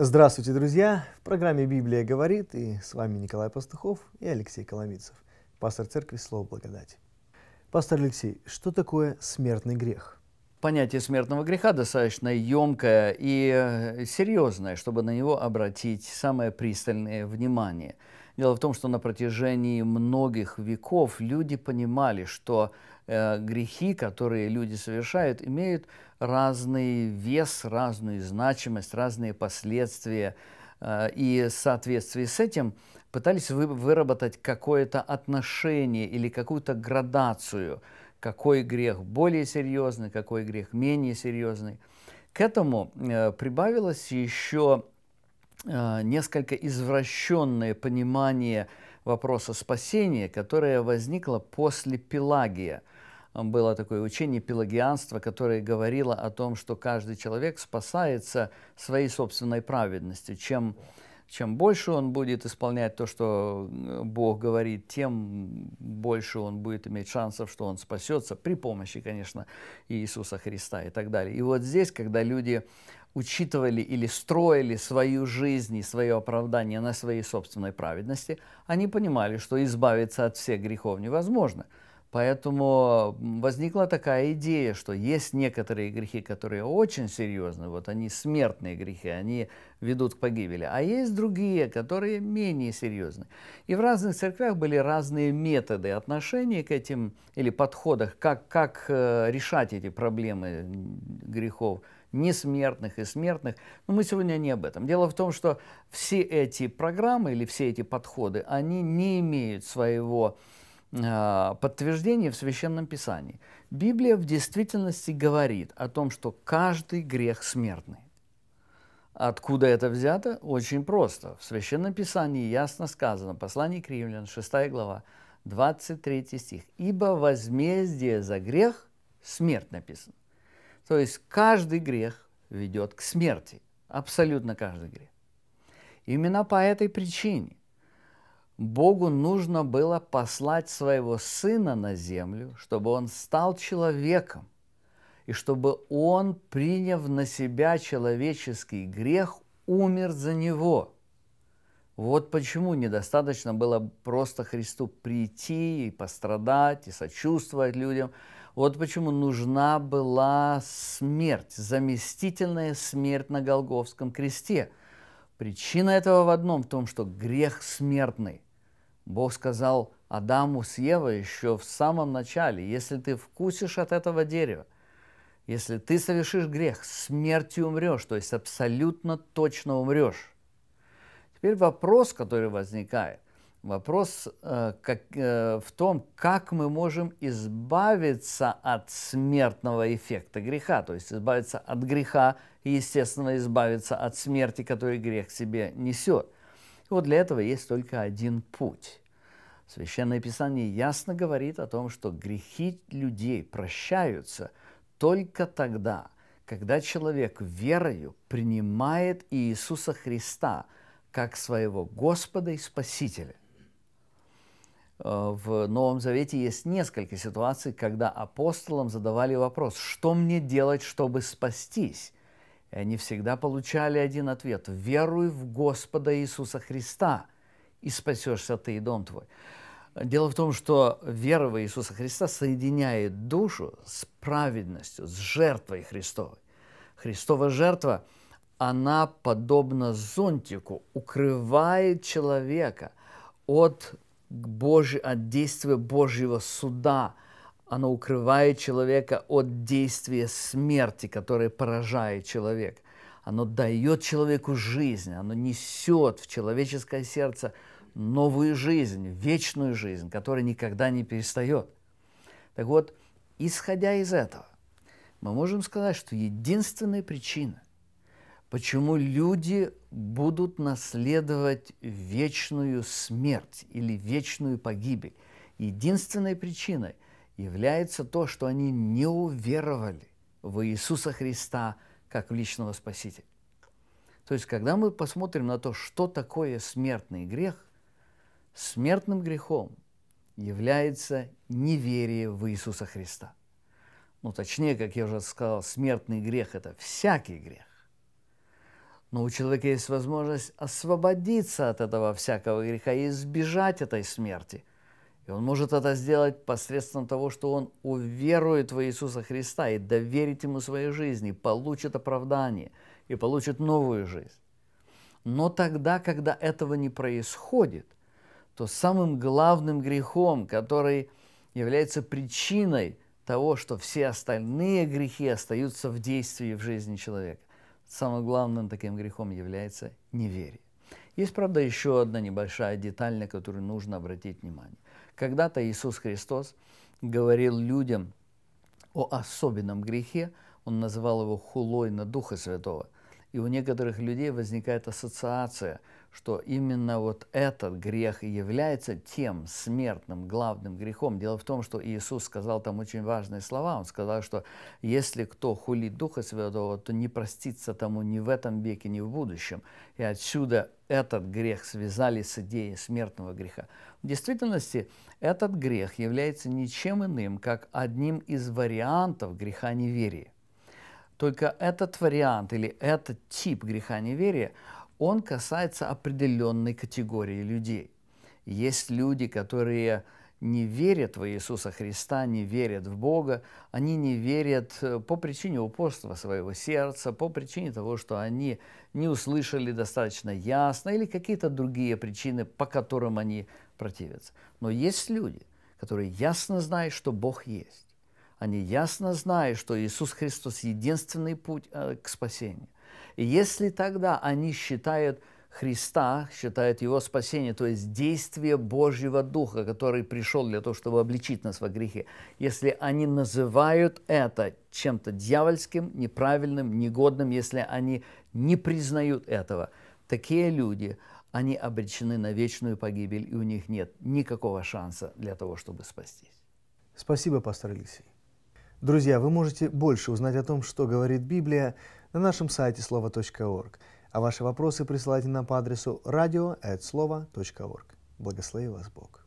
Здравствуйте, друзья! В программе «Библия говорит» и с вами Николай Пастухов и Алексей Коломицев, пастор церкви Слово Благодати. Пастор Алексей, что такое смертный грех? Понятие смертного греха достаточно емкое и э, серьезное, чтобы на него обратить самое пристальное внимание. Дело в том, что на протяжении многих веков люди понимали, что э, грехи, которые люди совершают, имеют разный вес, разную значимость, разные последствия. Э, и в соответствии с этим пытались вы, выработать какое-то отношение или какую-то градацию, какой грех более серьезный, какой грех менее серьезный. К этому э, прибавилось еще несколько извращенное понимание вопроса спасения, которое возникло после Пелагия – было такое учение пелагианства, которое говорило о том, что каждый человек спасается своей собственной праведностью. Чем, чем больше он будет исполнять то, что э, Бог говорит, тем больше он будет иметь шансов, что он спасется при помощи, конечно, Иисуса Христа и так далее. И вот здесь, когда люди учитывали или строили свою жизнь и свое оправдание на своей собственной праведности, они понимали, что избавиться от всех грехов невозможно – Поэтому возникла такая идея, что есть некоторые грехи, которые очень серьезны, вот они смертные грехи, они ведут к погибели, а есть другие, которые менее серьезны. И в разных церквях были разные методы отношения к этим или подходах, как, как э, решать эти проблемы грехов несмертных и смертных. Но мы сегодня не об этом. Дело в том, что все эти программы или все эти подходы, они не имеют своего подтверждение в Священном Писании. Библия в действительности говорит о том, что каждый грех смертный. Откуда это взято? Очень просто. В Священном Писании ясно сказано, послание к римлян, 6 глава, 23 стих. «Ибо возмездие за грех – смерть» написано. То есть каждый грех ведет к смерти. Абсолютно каждый грех. Именно по этой причине Богу нужно было послать своего Сына на землю, чтобы Он стал человеком, и чтобы Он, приняв на себя человеческий грех, умер за него. Вот почему недостаточно было просто Христу прийти и пострадать, и сочувствовать людям. Вот почему нужна была смерть, заместительная смерть на Голговском кресте. Причина этого в одном, в том, что грех смертный. Бог сказал Адаму с Евой еще в самом начале, если ты вкусишь от этого дерева, если ты совершишь грех, смертью умрешь, то есть абсолютно точно умрешь. Теперь вопрос, который возникает, вопрос э, как, э, в том, как мы можем избавиться от смертного эффекта греха, то есть избавиться от греха и, естественно, избавиться от смерти, которую грех себе несет. И вот для этого есть только один путь. Священное Писание ясно говорит о том, что грехи людей прощаются только тогда, когда человек верою принимает Иисуса Христа как своего Господа и Спасителя. Э, в Новом Завете есть несколько ситуаций, когда апостолам задавали вопрос, что мне делать, чтобы спастись? И они всегда получали один ответ – веруй в Господа Иисуса Христа, и спасешься ты и дом твой. Дело в том, что вера в Иисуса Христа соединяет душу с праведностью, с жертвой Христовой. Христова жертва, она, подобно зонтику, укрывает человека от, Божьего, от действия Божьего суда. Она укрывает человека от действия смерти, которое поражает человека. Оно дает человеку жизнь, оно несет в человеческое сердце новую жизнь, вечную жизнь, которая никогда не перестает. Так вот, исходя из этого, мы можем сказать, что единственная причина, почему люди будут наследовать вечную смерть или вечную погибель, единственной причиной является то, что они не уверовали в Иисуса Христа как в личного Спасителя. То есть, когда мы посмотрим на то, что такое смертный грех, Смертным грехом является неверие в Иисуса Христа. Ну, точнее, как я уже сказал, смертный грех – это всякий грех. Но у человека есть возможность освободиться от этого всякого греха и избежать этой смерти. И он может это сделать посредством того, что он уверует в Иисуса Христа и доверит Ему своей жизни, получит оправдание и получит новую жизнь. Но тогда, когда этого не происходит, то самым главным грехом, который является причиной того, что все остальные грехи остаются в действии в жизни человека, самым главным таким грехом является неверие. Есть, правда, еще одна небольшая деталь, на которую нужно обратить внимание. Когда-то Иисус Христос говорил людям о особенном грехе, Он называл его хулой на Духа Святого. И у некоторых людей возникает ассоциация, что именно вот этот грех и является тем смертным главным грехом. Дело в том, что Иисус сказал там очень важные слова. Он сказал, что если кто хулит Духа Святого, то не простится тому ни в этом веке, ни в будущем. И отсюда этот грех связали с идеей смертного греха. В действительности этот грех является ничем иным, как одним из вариантов греха неверия. Только этот вариант или этот тип греха неверия, он касается определенной категории людей. Есть люди, которые не верят в Иисуса Христа, не верят в Бога, они не верят э, по причине упорства своего сердца, по причине того, что они не услышали достаточно ясно или какие-то другие причины, по которым они противятся. Но есть люди, которые ясно знают, что Бог есть. Они ясно знают, что Иисус Христос – единственный путь э, к спасению. И если тогда они считают Христа, считают Его спасение, то есть действие Божьего Духа, который пришел для того, чтобы обличить нас во грехе, если они называют это чем-то дьявольским, неправильным, негодным, если они не признают этого, такие люди – они обречены на вечную погибель, и у них нет никакого шанса для того, чтобы спастись. Спасибо, пастор Алексей. Друзья, вы можете больше узнать о том, что говорит Библия, на нашем сайте слово.орг, а ваши вопросы присылайте нам по адресу radio.слово.орг. Благослови вас Бог.